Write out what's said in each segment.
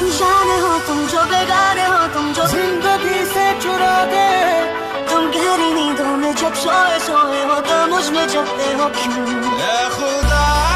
अनजाने हो तुम जो बेगाने हो तुम जो ज़िंदगी से चुरा गए तुम गहरी नींदों में जब सोए सोए हो तो मुझमें जगते हो क्यों? खुदा।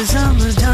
i'm a.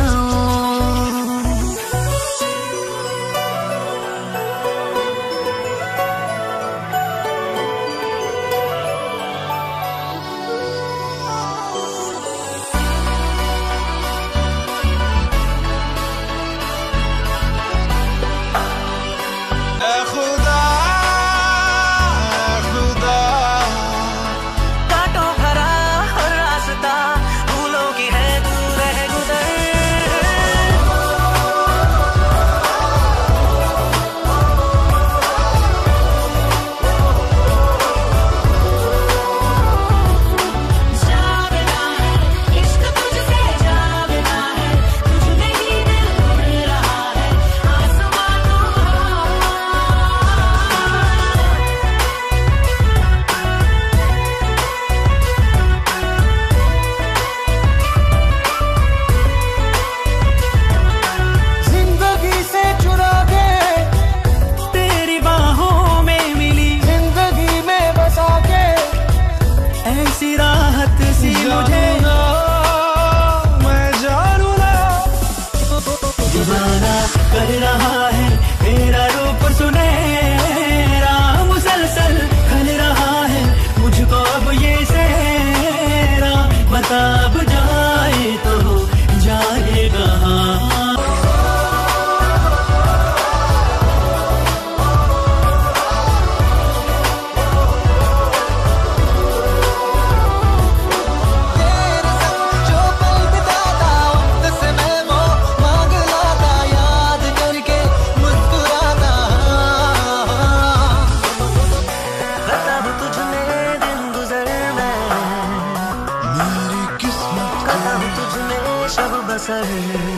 sorry.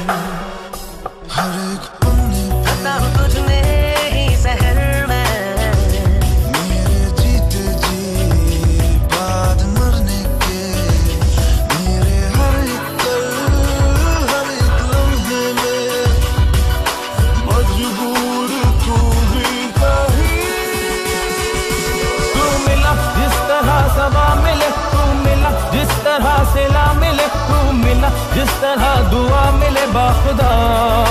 ਬਖੁਦਾ